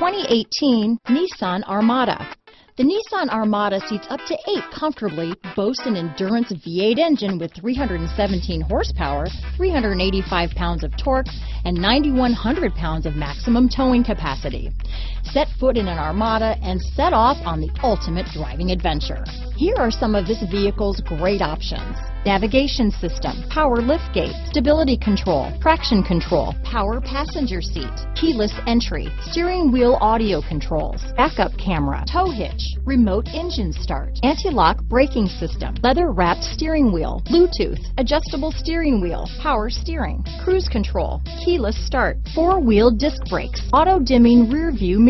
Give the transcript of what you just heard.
2018 Nissan Armada. The Nissan Armada seats up to eight comfortably, boasts an Endurance V8 engine with 317 horsepower, 385 pounds of torque, and 9,100 pounds of maximum towing capacity. Set foot in an Armada and set off on the ultimate driving adventure. Here are some of this vehicle's great options. Navigation system, power liftgate, stability control, traction control, power passenger seat, keyless entry, steering wheel audio controls, backup camera, tow hitch, remote engine start, anti-lock braking system, leather wrapped steering wheel, Bluetooth, adjustable steering wheel, power steering, cruise control, keyless start, four wheel disc brakes, auto dimming rear view mirror.